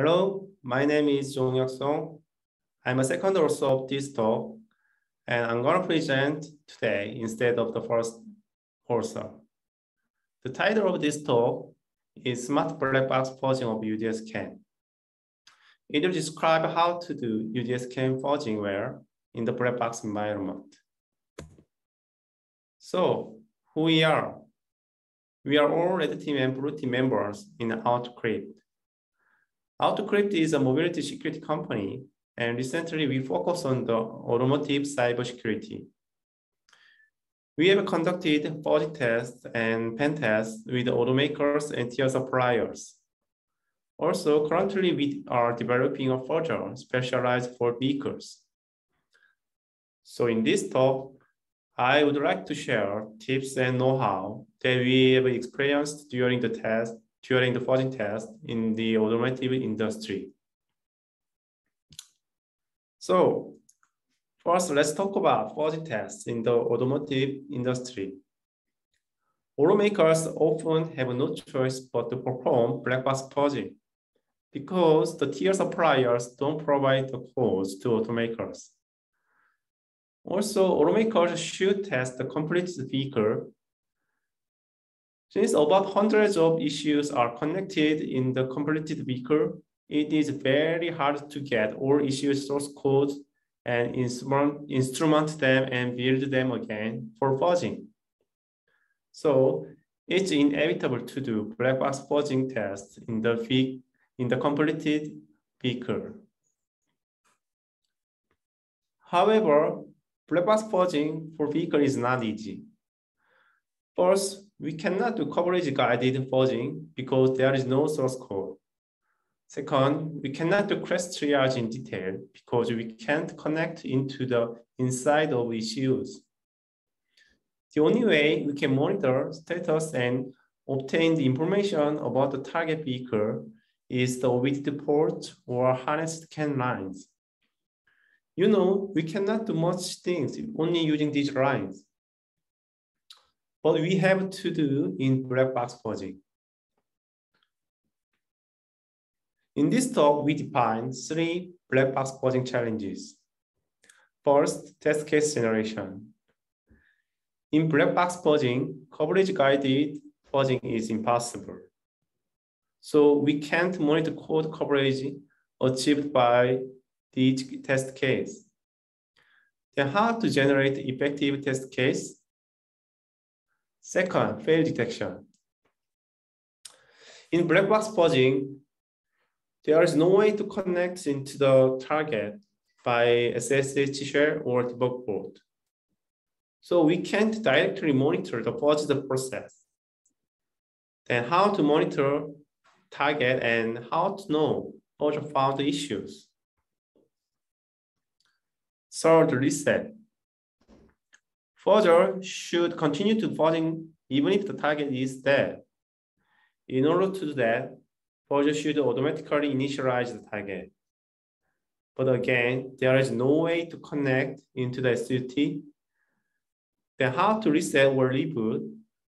Hello, my name is Jong Hyuk Song. I'm a second author of this talk, and I'm going to present today instead of the first author. The title of this talk is Smart Black Box Fuzzing of UDS-CAN. It will describe how to do UDS-CAN fuzzing well in the black box environment. So, who we are? We are all red team and blue team members in Autocrypt. Autocrypt is a mobility security company, and recently we focus on the automotive cybersecurity. We have conducted fuzz tests and pen tests with automakers and tier suppliers. Also, currently we are developing a fuzzer specialized for vehicles. So in this talk, I would like to share tips and know-how that we have experienced during the test, during the fuzzing test in the automotive industry. So first, let's talk about fuzzing tests in the automotive industry. Automakers often have no choice but to perform black box fuzzing because the tier suppliers don't provide the codes to automakers. Also, automakers should test the complete vehicle. Since about hundreds of ECUs are connected in the completed vehicle, it is very hard to get all ECU source code and instrument, them and build them again for fuzzing. So it's inevitable to do black box fuzzing tests in the, in the completed vehicle. However, Black box fuzzing for vehicle is not easy. First, we cannot do coverage guided fuzzing because there is no source code. Second, we cannot do crash triage in detail because we can't connect into the inside of ECUs. The only way we can monitor status and obtain the information about the target vehicle is the OBD port or harnessed CAN lines. You know, we cannot do much things only using these lines. But we have to do in black box fuzzing. In this talk, we define three black box fuzzing challenges. First, test case generation. In black box fuzzing, coverage guided fuzzing is impossible. So we can't monitor code coverage achieved by each test case. Then how to generate effective test case? Second, fail detection. In black box fuzzing, there is no way to connect into the target by SSH shell or debug board. So we can't directly monitor the fuzzed process. Then how to monitor target and how to know fuzzer found issues. Third, reset. Fuzzer should continue to fuzzing even if the target is dead. In order to do that, Fuzzer should automatically initialize the target. But again, there is no way to connect into the SUT. Then how to reset or reboot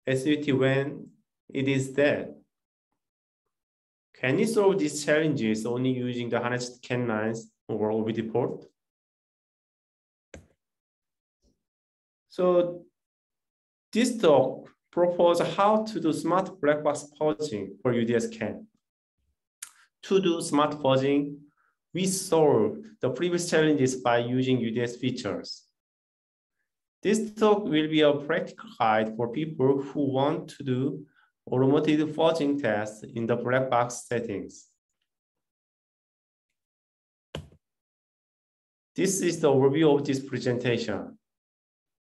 SUT when it is dead? Can you solve these challenges only using the harnessed CAN lines or OBD port? So this talk proposes how to do smart black box fuzzing for UDS-CAN. To do smart fuzzing, we solve the previous challenges by using UDS features. This talk will be a practical guide for people who want to do automated fuzzing tests in the black box settings. This is the overview of this presentation.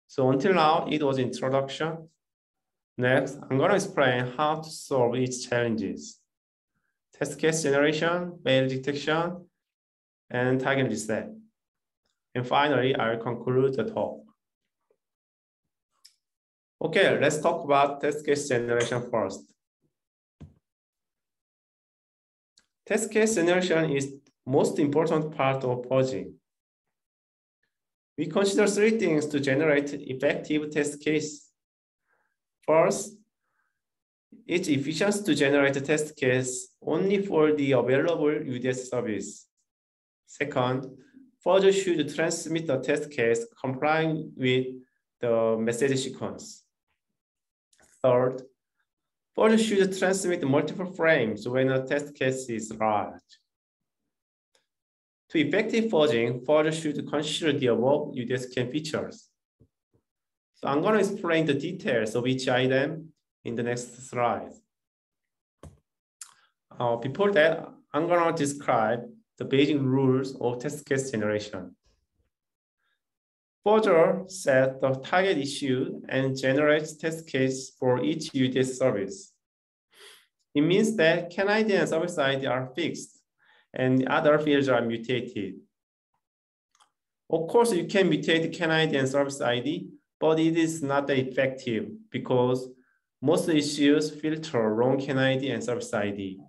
So until now, it was introduction. Next, I'm going to explain how to solve each challenges. Test case generation, fail detection, and target reset. And finally, I'll conclude the talk. Okay, let's talk about test case generation first. Test case generation is most important part of fuzzing. We consider three things to generate effective test case. First, It's efficient to generate a test case only for the available UDS service. Second, Fuzzer should transmit the test case complying with the message sequence. Third, Fuzzer should transmit multiple frames when a test case is large. To effective fuzzing, Fuzzer should consider the above UDSCAN features. So I'm going to explain the details of each item in the next slide. Uh, before that, I'm going to describe the basic rules of test case generation. Fuzzer set the target ECU and generates test case for each UDS service. It means that CAN ID and service ID are fixed and other fields are mutated. Of course, you can mutate CAN ID and service ID, but it is not effective because most ECUs filter wrong CAN ID and service ID.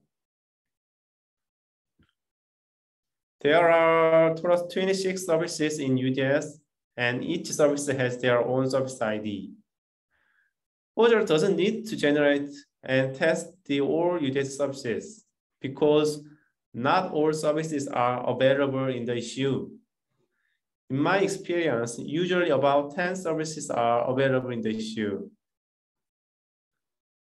There are 26 services in UDS, and each service has their own service ID. Fuzzer doesn't need to generate and test the all UDS services because not all services are available in the ECU. In my experience, usually about 10 services are available in the ECU.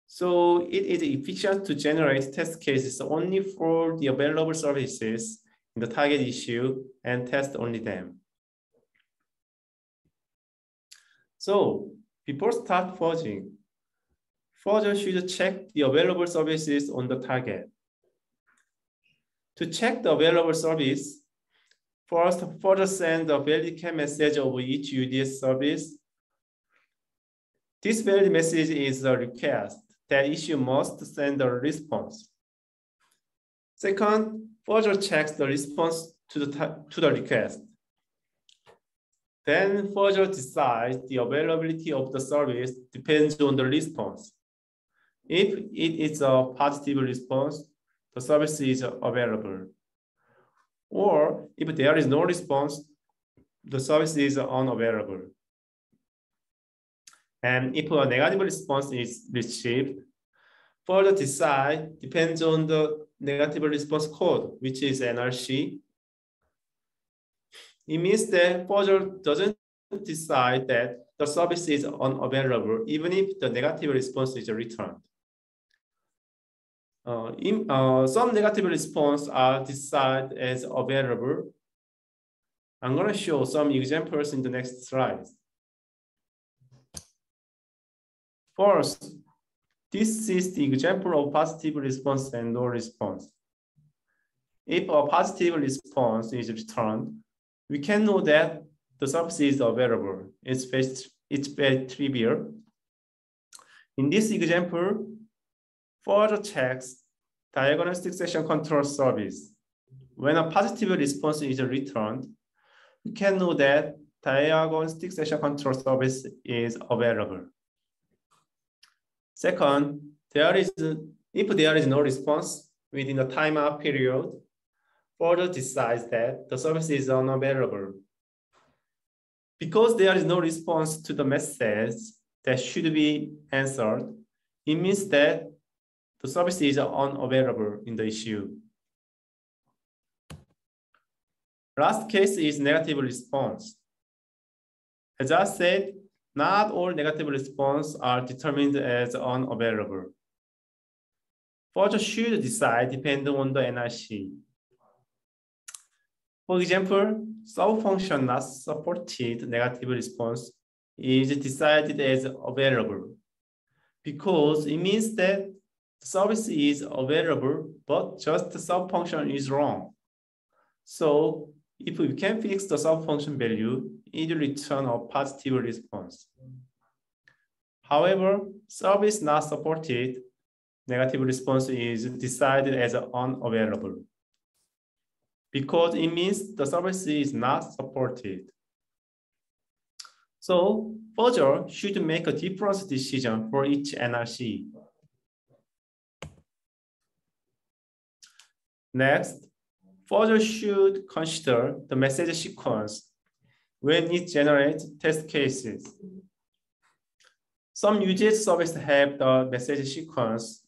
So it is efficient to generate test cases only for the available services in the target ECU and test only them. So before start fuzzing, fuzzer should check the available services on the target. To check the available service, first fuzzer send a valid message of each UDS service. This valid message is a request that ECU must send a response. Second, Fuzzer checks the response to the, to the request. Then Fuzzer decides the availability of the service depends on the response. If it is a positive response, the service is available. Or if there is no response, the service is unavailable. And if a negative response is received, fuzzer decide depends on the negative response code, which is NRC. It means that Fuzzer doesn't decide that the service is unavailable, even if the negative response is returned. Uh, in, uh, some negative response are decided as available. I'm going to show some examples in the next slide. First, this is the example of positive response and no response. If a positive response is returned, we can know that the service is available. It's very, it's very trivial. In this example, Fuzzer checks diagnostic session control service. When a positive response is returned, we can know that diagnostic session control service is available. Second, there is if there is no response within the timeout period, Fuzzer decides that the service is unavailable. Because there is no response to the message that should be answered, it means that the service is unavailable in the ECU. Last case is negative response. As I said, not all negative response are determined as unavailable. Fuzzer should decide depending on the NRC. For example, sub-function not supported negative response is decided as available because it means that service is available, but just the sub-function is wrong. So if we can fix the sub-function value, it will return a positive response. However, service not supported, negative response is decided as unavailable because it means the service is not supported. So Fuzzer should make a different decision for each NRC. Next, Fuzzer should consider the message sequence when it generates test cases. Some UDS services have the message sequence.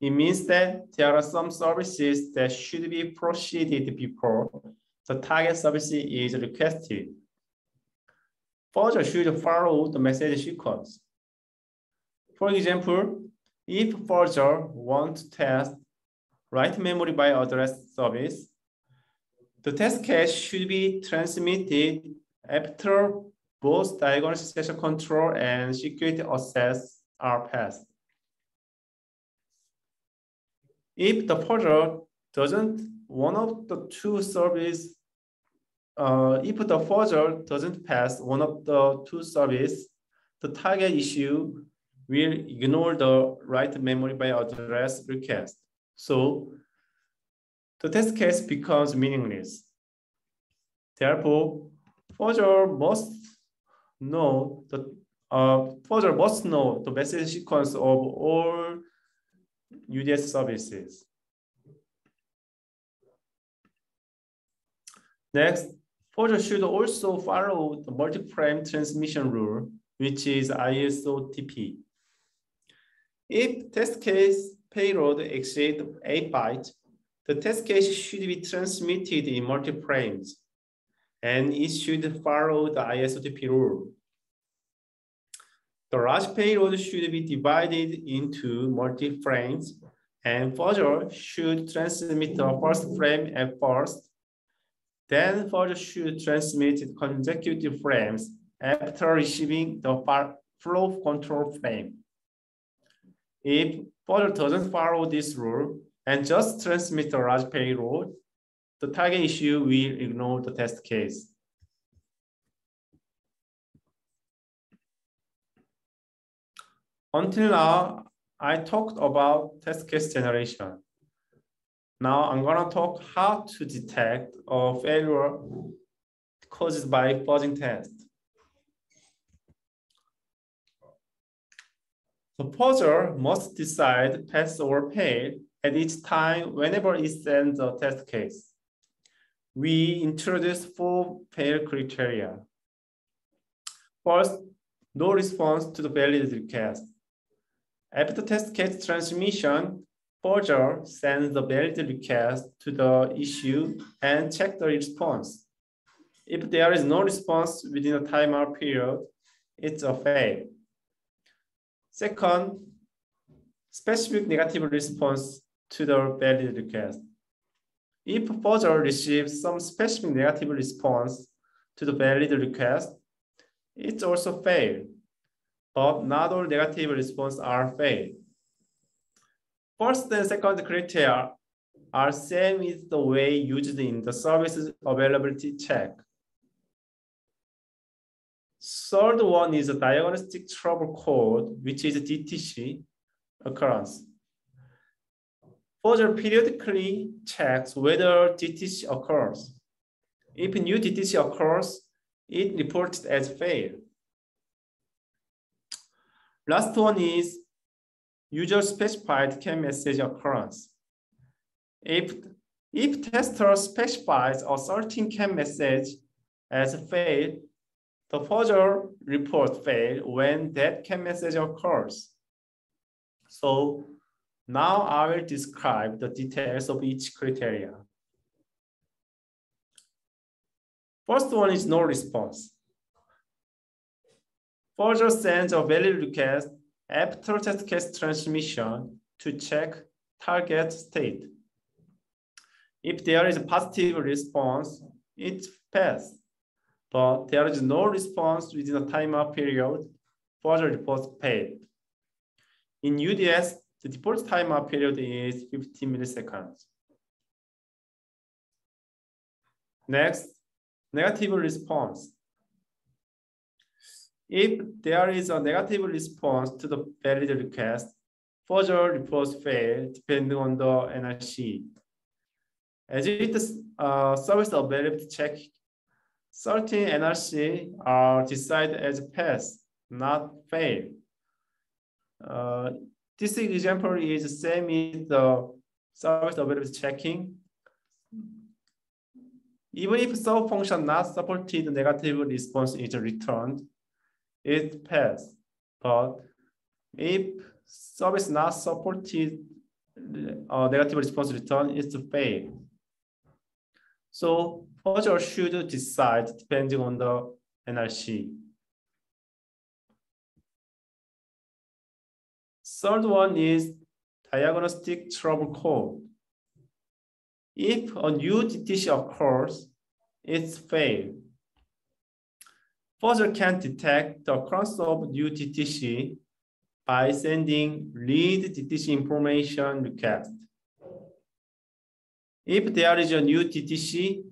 It means that there are some services that should be proceeded before the target service is requested. Fuzzer should follow the message sequence. For example, if Fuzzer wants to test write memory by address service, the test case should be transmitted after both diagnostic session control and security access are passed. If the fuzzer doesn't one of the two service, uh, if the fuzzer doesn't pass one of the two service, the target ECU will ignore the write memory by address request. So the test case becomes meaningless. Therefore, fuzzer must know the uh, fuzzer must know the message sequence of all UDS services. Next, fuzzer should also follow the multi-frame transmission rule, which is ISOTP. If test case payload exceeds 8 bytes, the test case should be transmitted in multi-frames, and it should follow the ISOTP rule. The large payload should be divided into multi-frames, and Fuzzer should transmit the first frame at first. Then Fuzzer should transmit consecutive frames after receiving the flow control frame. If Fuzzer doesn't follow this rule and just transmit the large payload, the target ECU will ignore the test case. Until now, I talked about test case generation. Now I'm gonna talk how to detect a failure caused by fuzzing test. The fuzzer must decide pass or fail at each time whenever it sends a test case. We introduce four fail criteria. First, no response to the valid request. After test case transmission, Fuzzer sends the valid request to the ECU and check the response. If there is no response within a timeout period, it's a fail. Second, specific negative response to the valid request. If proposal receives some specific negative response to the valid request, it's also fail but not all negative responses are failed. First and second criteria are same with the way used in the service availability check. Third one is a diagnostic trouble code, which is a DTC occurrence. Fuzzer periodically checks whether DTC occurs. If new DTC occurs, it reports as fail. Last one is user specified CAN message occurrence. If, if tester specifies a certain CAN message as failed, the fuzzer report failed when that CAN message occurs. So now I will describe the details of each criteria. First one is no response. Fuzzer sends a valid request after test case transmission to check target state. If there is a positive response, it passed. But there is no response within a timeout period, Fuzzer reports failed. In UDS, the default timeout period is 15 milliseconds. Next, negative response. If there is a negative response to the valid request, fuzzer reports fail depending on the NRC. As it is uh, service availability check, certain NRC are decided as pass, not fail. Uh, this example is the same with the service availability checking. Even if some function not supported, negative response is returned, it passed. But if service not supported uh, negative response return, it's a fail. So fuzzer should decide depending on the NRC. Third one is diagnostic trouble code. If a new DTC occurs, it's fail. Fuzzer can detect the occurrence of new DTC by sending read DTC information request. If there is a new DTC,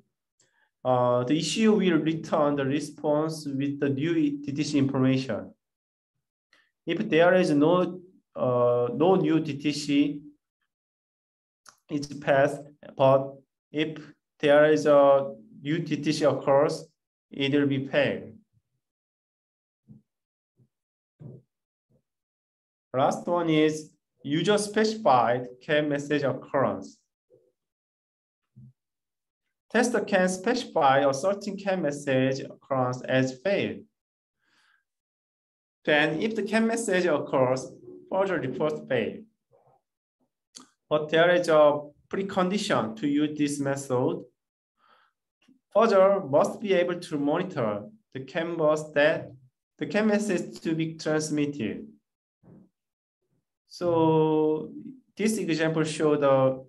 uh, the ECU will return the response with the new DTC information. If there is no uh, no new DTC, it's passed, but if there is a new DTC occurs, it will be paid. Last one is user specified CAN message occurrence. Tester can specify a certain CAN message occurrence as failed. Then if the CAN message occurs, fuzzer reports failed. But there is a precondition to use this method. Fuzzer must be able to monitor the CAN bus that the CAN message to be transmitted. So this example show the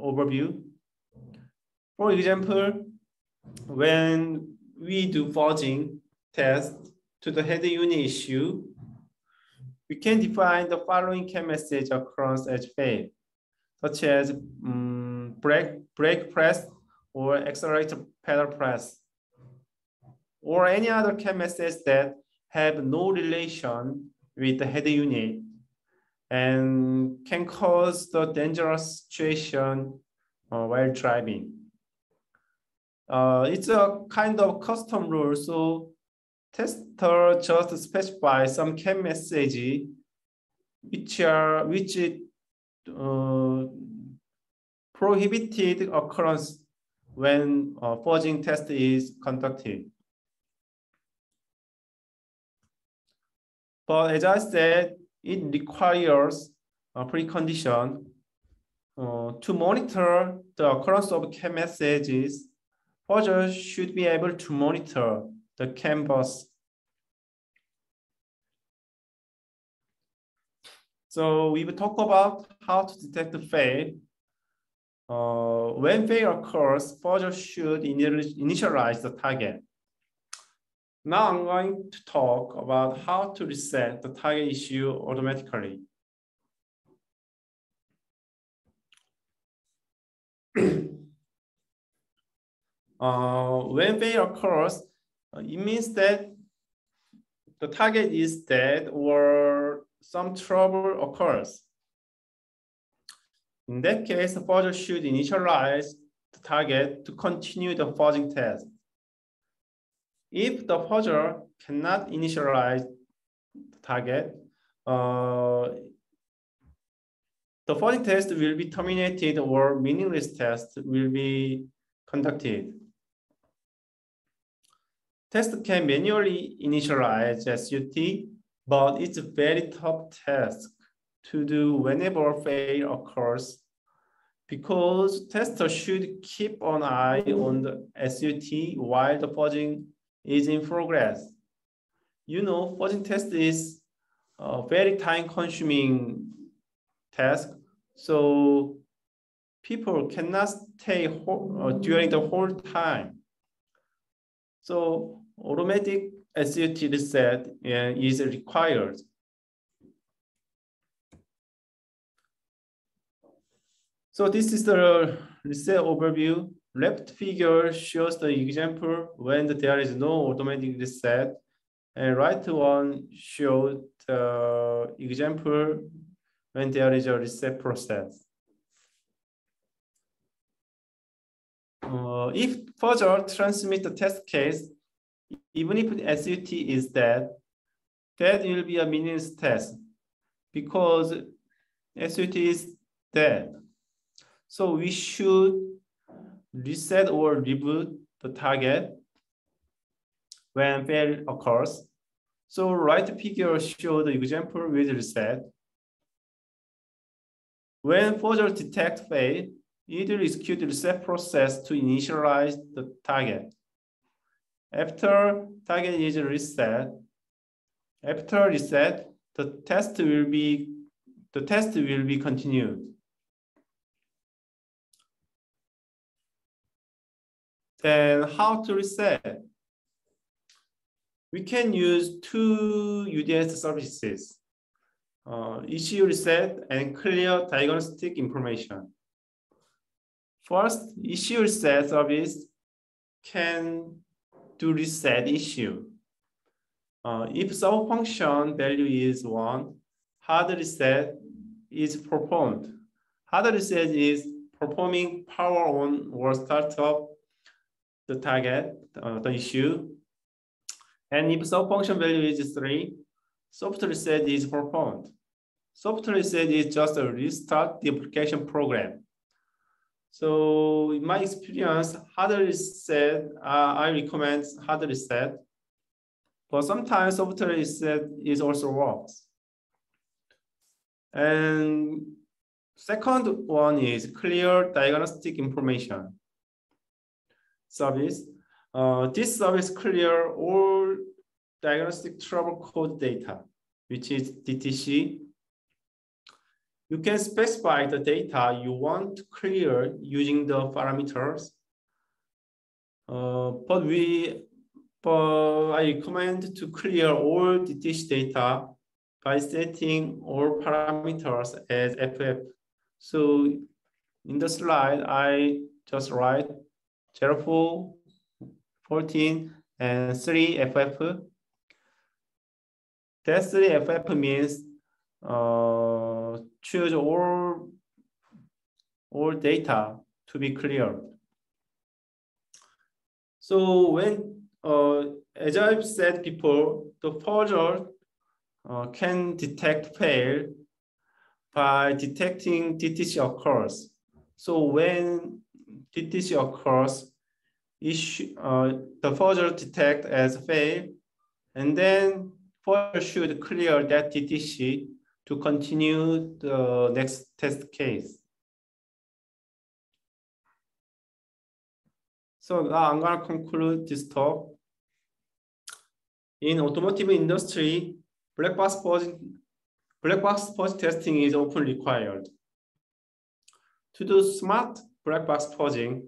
overview. For example, when we do fuzzing test to the header unit ECU, we can define the following CAN message across as fail, such as um, brake, brake press or accelerator pedal press, or any other CAN message that have no relation with the header unit and can cause the dangerous situation uh, while driving. Uh, it's a kind of custom rule, so tester just specify some CAN message which are which uh, prohibited occurrence when uh, fuzzing test is conducted. But as I said, it requires a precondition uh, to monitor the occurrence of CAN messages. Fuzzer should be able to monitor the CAN bus. So we will talk about how to detect the fail. Uh, when fail occurs, Fuzzer should initialize the target. Now I'm going to talk about how to reset the target ECU automatically. Uh, when failure occurs, uh, it means that the target is dead or some trouble occurs. In that case, the fuzzer should initialize the target to continue the fuzzing test. If the fuzzer cannot initialize the target, uh, the fuzzy test will be terminated or meaningless test will be conducted. Test can manually initialize SUT, but it's a very tough task to do whenever fail occurs because tester should keep an eye on the SUT while the fuzzing is in progress. You know, fuzzing test is a very time consuming task. So people cannot stay uh, during the whole time. So automatic SUT reset is required. So this is the reset overview. Left figure shows the example when there is no automatic reset, and right one shows the example when there is a reset process. If fuzzer transmit the test case, even if SUT is dead, that will be a meaningless test because SUT is dead. So we should reset or reboot the target when failure occurs. So right figure show the example with reset. When Fuzzer detect fail, it will execute the reset process to initialize the target. After target is reset, after reset, the test will be the test will be continued. Then how to reset? We can use two UDS services, uh, ECU reset and clear diagnostic information. First, ECU reset service can do reset ECU. Uh, if sub function value is one, hard reset is performed. Hard reset is performing power on or startup the target, uh, the ECU. And if sub function value is three, soft reset is performed. Soft reset is just a restart the application program. So in my experience, hard reset, uh, I recommend hard reset. But sometimes soft reset is also works. And second one is clear diagnostic information service. Uh, this service clear all diagnostic trouble code data, which is DTC. You can specify the data you want to clear using the parameters. Uh, but we, but I recommend to clear all DTC data by setting all parameters as FF. So in the slide, I just write 04, 14, and 3 FF. That 3 FF means uh, choose all, all data to be cleared. So when, uh, as I've said before, the Fuzzer uh, can detect fail by detecting DTC occurs. So when DTC occurs, ECU, uh, the Fuzzer detect as fail, and then Fuzzer should clear that DTC to continue the next test case. So now I'm gonna conclude this talk. In automotive industry, black box fuzz, black box fuzz testing is often required. To do smart black box fuzzing,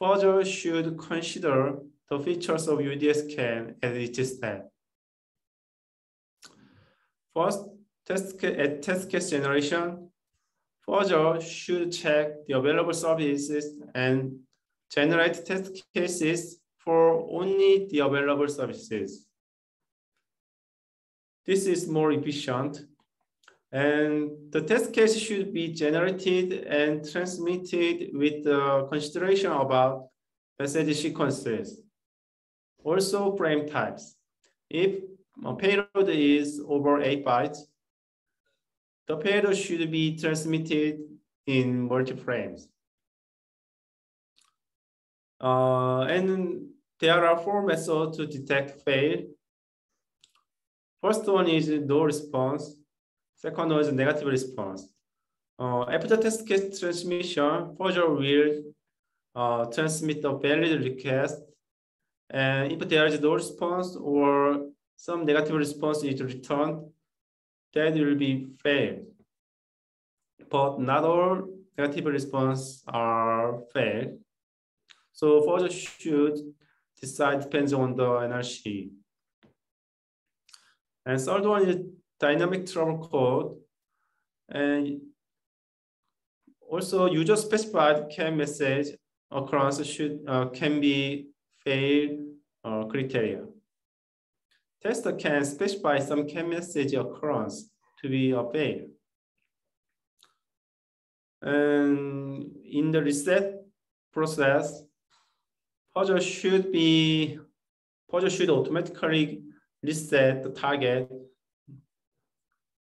Fuzzer should consider the features of UDS CAN at each step. First, test at test case generation, Fuzzer should check the available services and generate test cases for only the available services. This is more efficient and the test case should be generated and transmitted with the consideration about message sequences. Also frame types. If a payload is over eight bytes, the payload should be transmitted in multi-frames. Uh, and there are four methods to detect fail. First one is no response. Second one is negative response. Uh, after test case transmission, Fuzzer will uh, transmit a valid request. And if there is no response or some negative response is returned, that will be failed. But not all negative response are failed. So Fuzzer should decide depends on the NRC. And third one is dynamic trouble code, and also user specified CAN message occurrence should uh, can be failed uh, criteria. Tester can specify some key message occurrence to be obeyed. And in the reset process, Fuzzer should be Fuzzer should automatically reset the target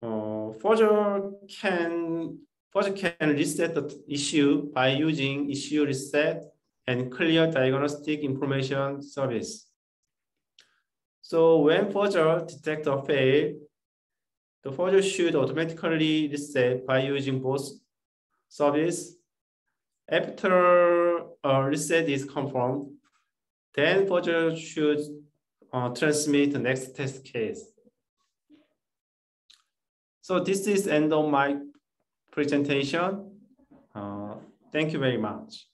uh, Fuzzer can Fuzzer can reset the ECU by using ECU reset and clear diagnostic information service. So when Fuzzer detect a fail, the Fuzzer should automatically reset by using both service. After a reset is confirmed, then Fuzzer should uh, transmit the next test case. So this is end of my presentation. Uh, thank you very much.